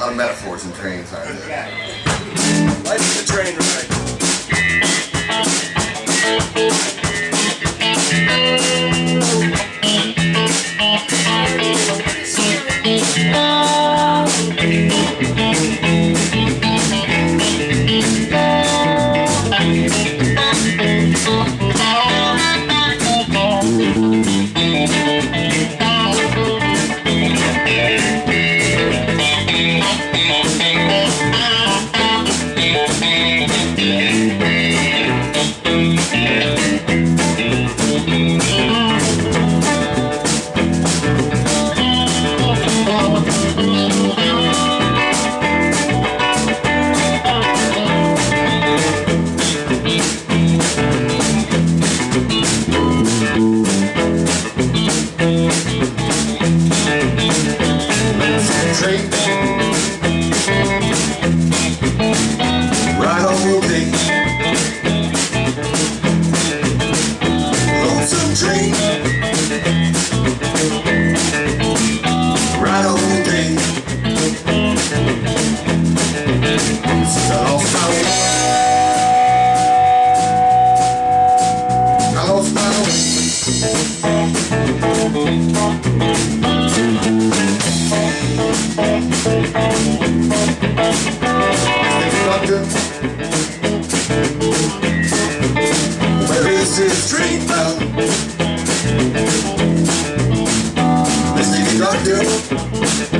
Lot of metaphors and trains, aren't there? Life's a train ride. Straight. train. Ride all day. So off my way. Off my way. Where is this dream? Girl.